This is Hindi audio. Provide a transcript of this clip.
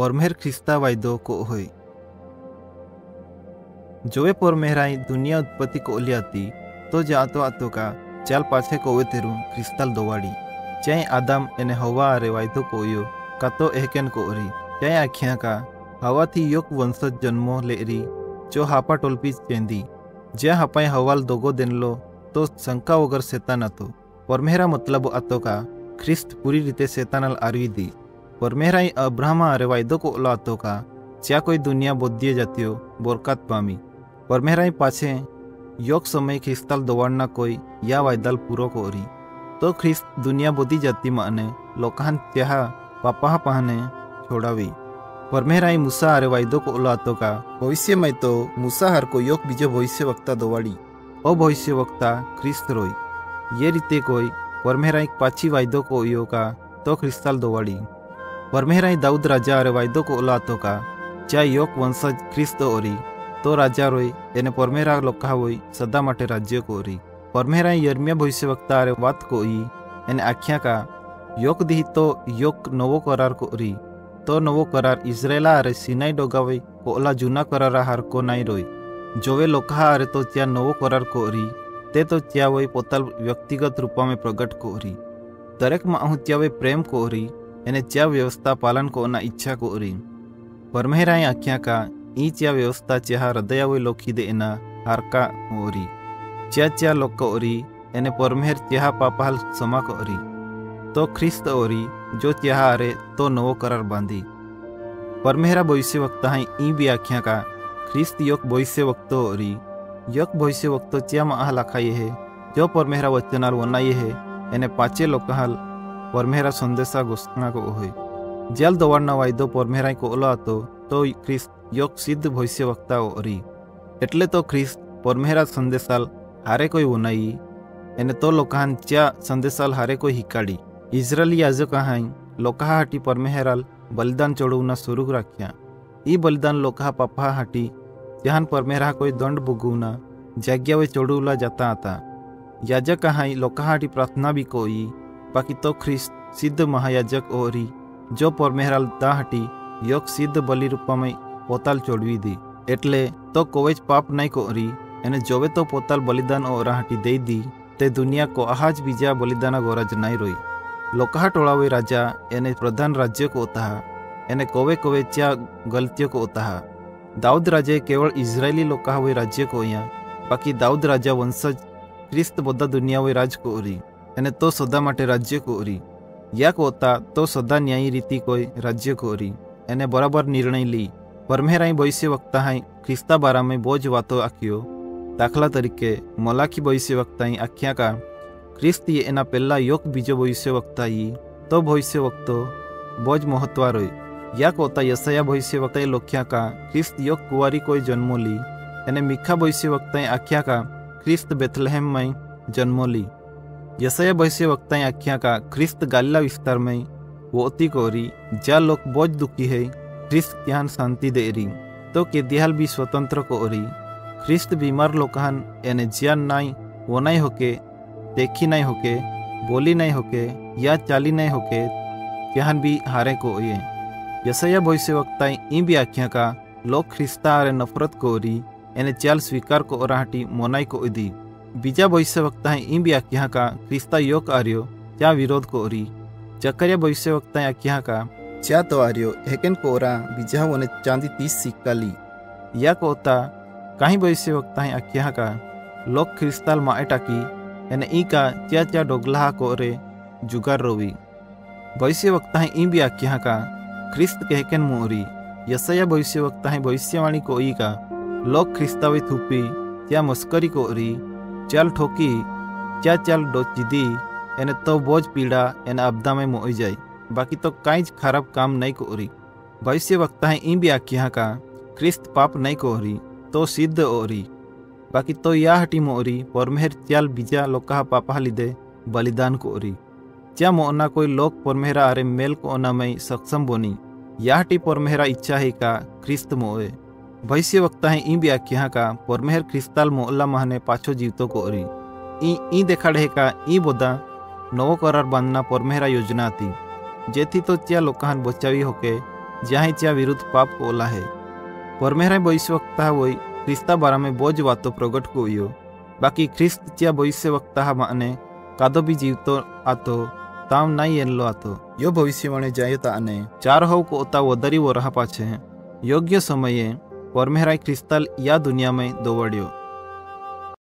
परमेहर ख्रिस्ता वायदो को होय जोवे परमेहराई दुनिया उत्पत्ति को ओलियाती तो जातो आतो का चाल पाछे को तेरू क्रिस्ताल दोवाड़ी। चाहे आदम एने हवा अरे वायदो को यो कातो एहकेन को ओरी चाहे आखिया का हवा थी योक वंशज जन्मो ले लेरी जो हापा टोलपी चेंदी। ज्या हापाई हवाल दोगो दिन लो तो शंका वगर सेतान आतो। परमेहरा मतलब आतो का ख्रिस्त पूरी रीते सेतानल आरवी दी। परमेहराई अब्राहमा अरे वायदो को ओला आतो का च्या कोई दुनिया बोद्य जातियो, बोरकात पामी। परमेहराई पाछे योग समय ख्रिस्ताल दोवाड़ना कोई, या वायदाल पूरो को ओरी। तो ख्रिस्त दुनिया बोदी जाती माने लोकान त्याहा पापा पहाने, छोड़ावी। परमेहराई मूसा अरे वायदो को ओलातो का, भविष्य में तो मूसा हर को योग बीजो भविष्य वक्ता दोवाड़ी। ओ भविष्य वक्ता ख्रिस्त रोई। ये रीते कोई परमेहराई दाऊद राजा वायदो को ओलातो का चा योग वंशज ख्रिस्त ओरी। तो राजा रोई, एने परमेहरा लोका होई, सदा माटे राज्य को ओरी। परमेहराई यर्मिया भविष्य वक्ता अरे वात को ई एने आख्या का योग दी तो योग नवो करार को ओरी। तो नवो करार इस्राएला अरे सिनाई डोगावे, को ओला जूना करार हार को नाई रोई। जोवे लोका अरे तो त्या नवो करार को ओरी, ते तो त्या वही पोतल व्यक्तिगत रूपा में प्रगट को ओरी। दरेक माहू त्या वे प्रेम को ओरी एने त्या व्यवस्था पालन को ओना इच्छा को ओरी परमेहराई आख्या का, ई च्या व्यवस्था च्या हृदय वे लोखी दे एना हारका ओरी च्या च्या लोक को ओरी एने परमेहर च्या पापाल समा को ओरी तो ख्रिस्त ओरी जो च्या अरे तो नवो करार बांधी। परमेहरा भविष्य वक्ता है, ई भी आख्या का, ख्रिस्त योग भविष्य वक्त ओरी योग भविष्य वक्त च्या माह लाखा ये है, जो परमेहरा वचनाल वना ये है, एने पाचे लोकहाल परमेहरा संदेशा घोषणा को होय जल दवाड़ना वायदो परमेहराई को ओला तो तो ख्रिस्त योग सिद्ध भविष्य वक्ता ओरी एटले तो ख्रिस्त परमेहरा संदेशाल हारे कोई वनाई एने तो लोकान च्या संदेशाल हारे कोई हिकाड़ी इस्राएली याजक हाई लोकाहा हाटी परमेहराल बलिदान चढ़ौना शुरू राख्या ई बलिदान लोकाहा पापा हाटी जहान परमेहरा कोई दंड बुगुना जाग्या वे चढ़ौला जाता आता याजक हाई लोकाहा हाटी प्रार्थना भी कोई बाकी तो ख्रिस्त सिद्ध महायाजक ओरी जो परमेहराल दा हाटी योग सिद्ध बलि रूपा में પોતાલ ચોડવી દી એટલે તો કોવેજ પાપ નહીં કોરી એને જોવે તો પોતાલ બલિદાન ઓરા હાટી દઈ દી તે દુનિયા को आहाज बीजा बलिदान गोराज नहीं रोई लोकहा टोड़ावे राजा एने प्रधान राज्य को होता एने कोवे कोवे च्या गलतियों को होता दाऊद राजे केवल इजरायली लोकहा वे राज्य को या बाकी दाऊद राजा वंशज ख्रिस्त बोधा दुनिया वे राज को एने तो सदा माटे राज्य को ओरी। या को होता तो सदा न्यायी रीति कोई राज्य को ओरी। एने बराबर निर्णय ली। परमेहराई भविष्य वक्ता हाई ख्रिस्ता बारा में बोझ वातो आख्यो। दाखला तरीके मलाखी भविष्य वक्ता आख्या का, ख्रिस्त एना पेला योग बीजो भविष्य वक्ता तो भविष्य वक्तो बोझ महत्वा रोय या कोता यसया भविष्य वक्ता लोख्या का, ख्रिस्त योग यसया भविष्य वक्ता आख्या का ख्रिस्त गालिला विस्तार में वो अति कोरी जा लोग बोझ दुखी है, ख्रिस्त ज्ञान शांति दे रही तो के दिहाल भी स्वतंत्र को ओरी ख्रिस्त बीमार लोकहन एने जियान नाई, वो नहीं होके, देखी नहीं होके, बोली नहीं होके, या चाली नहीं होके जहान भी हारे को ओये भविष्य वक्ता ई भी आख्या का लोग ख्रिस्ता नफरत को ओरी एने चाल स्वीकार को ओराहटी मोनाई को इदी बीजा भविष्य वक्ता ई भी का ख्रिस्ता योग आर्यो, क्या विरोध को ओरी? चकरिया भविष्य वक्ता आख्या का च्या तो आर्यो, हेकेन को ओरा, बीजा वने चांदी तीस सिक्का ली। या को ओता, काही भविष्य वक्ता आख्या का, लोक ख्रिस्ताल माए टाकी एने ई का च्या च्या डोगलाहा को रे जुगार रोवी। भविष्य वक्ता ई भी आख्या का ख्रिस्त के चाल ठोकी च्या चाल डोचिदी, एने तो बोझ पीड़ा, एने आपदा में मोई जाए बाकी तो कई खराब काम नहीं को ओरी भविष्य वक्ता है ई भी आख्या का ख्रिस्त पाप नहीं को ओरी तो सिद्ध ओरी। बाकी तो या हटी मोरी, परमेहर चाल बीजा लोका पापा लिदे, बलिदान को ओरी च्या मोना कोई लोक परमेहरा अरे मेल को ओना में सक्षम बोनी। या हटी परमेहरा इच्छा है का ख्रिस्त मोए। भविष्य वक्ता है भी आख्या का। परमेहर ख्रिस्ताल मोला महने पाछो जीवतो को ओरी ई ई देखाड़े का, ई बोदा नवो करार बांधना परमेहरा योजना थी तो त्या लोकान बचावी होके ज्याच्या विरुद्ध पाप को ओला है। परमेहरा भविष्य वक्ता वही ख्रिस्ता बारा में बोझ वातो प्रगट को यो बाकी ख्रिस्त च्या भविष्य वक्ता माने कादो भी जीवतो आतो, ताम नाही येनलो आतो। यो भविष्यवाणी जायता अने चार या दुनिया में वदरी